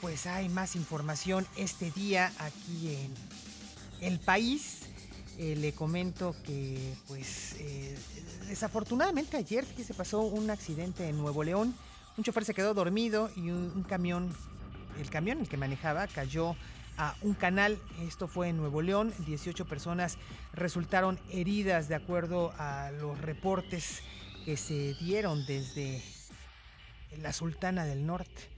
Pues hay más información este día aquí en el país. Eh, le comento que, pues, eh, desafortunadamente ayer, se pasó un accidente en Nuevo León. Un chofer se quedó dormido y un, un camión, el camión el que manejaba, cayó a un canal. Esto fue en Nuevo León. 18 personas resultaron heridas de acuerdo a los reportes que se dieron desde la Sultana del Norte.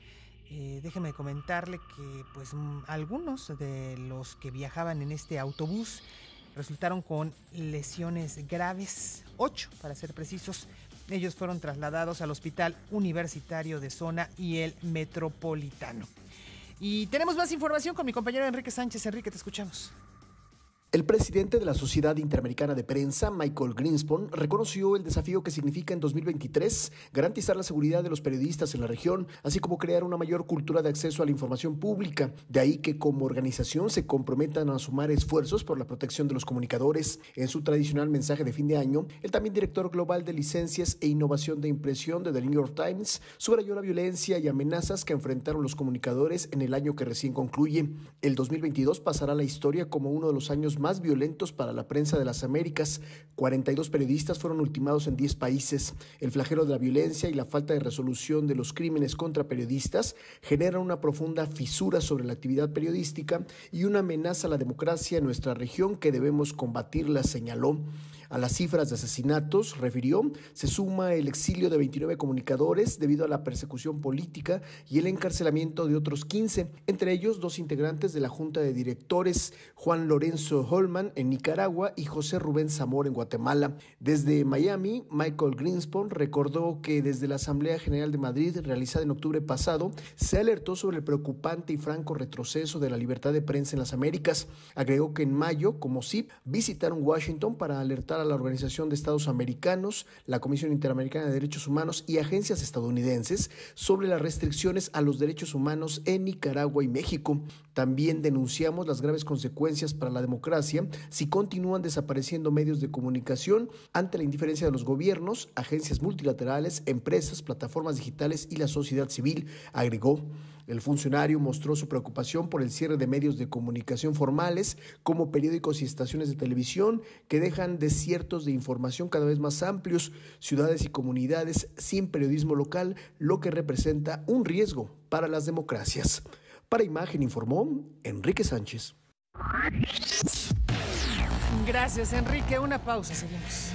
Eh, déjeme comentarle que pues algunos de los que viajaban en este autobús resultaron con lesiones graves, ocho para ser precisos. Ellos fueron trasladados al Hospital Universitario de Zona y el Metropolitano. Y tenemos más información con mi compañero Enrique Sánchez. Enrique, te escuchamos. El presidente de la Sociedad Interamericana de Prensa, Michael Greenspan, reconoció el desafío que significa en 2023 garantizar la seguridad de los periodistas en la región, así como crear una mayor cultura de acceso a la información pública. De ahí que como organización se comprometan a sumar esfuerzos por la protección de los comunicadores. En su tradicional mensaje de fin de año, el también director global de licencias e innovación de impresión de The New York Times subrayó la violencia y amenazas que enfrentaron los comunicadores en el año que recién concluye. El 2022 pasará a la historia como uno de los más violentos para la prensa de las Américas. 42 periodistas fueron ultimados en 10 países. El flagelo de la violencia y la falta de resolución de los crímenes contra periodistas generan una profunda fisura sobre la actividad periodística y una amenaza a la democracia en nuestra región que debemos combatirla, señaló. A las cifras de asesinatos, refirió, se suma el exilio de 29 comunicadores debido a la persecución política y el encarcelamiento de otros 15, entre ellos dos integrantes de la Junta de Directores, Juan Lorenzo Holman en Nicaragua y José Rubén Zamora en Guatemala. Desde Miami, Michael Greenspan recordó que desde la Asamblea General de Madrid, realizada en octubre pasado, se alertó sobre el preocupante y franco retroceso de la libertad de prensa en las Américas. Agregó que en mayo, como CIP, visitaron Washington para alertar a la Organización de Estados Americanos, la Comisión Interamericana de Derechos Humanos y agencias estadounidenses sobre las restricciones a los derechos humanos en Nicaragua y México. También denunciamos las graves consecuencias para la democracia si continúan desapareciendo medios de comunicación ante la indiferencia de los gobiernos, agencias multilaterales, empresas, plataformas digitales y la sociedad civil, agregó. El funcionario mostró su preocupación por el cierre de medios de comunicación formales como periódicos y estaciones de televisión que dejan desiertos de información cada vez más amplios, ciudades y comunidades sin periodismo local, lo que representa un riesgo para las democracias. Para Imagen informó Enrique Sánchez. Gracias, Enrique. Una pausa, seguimos.